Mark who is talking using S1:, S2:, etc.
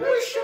S1: Wish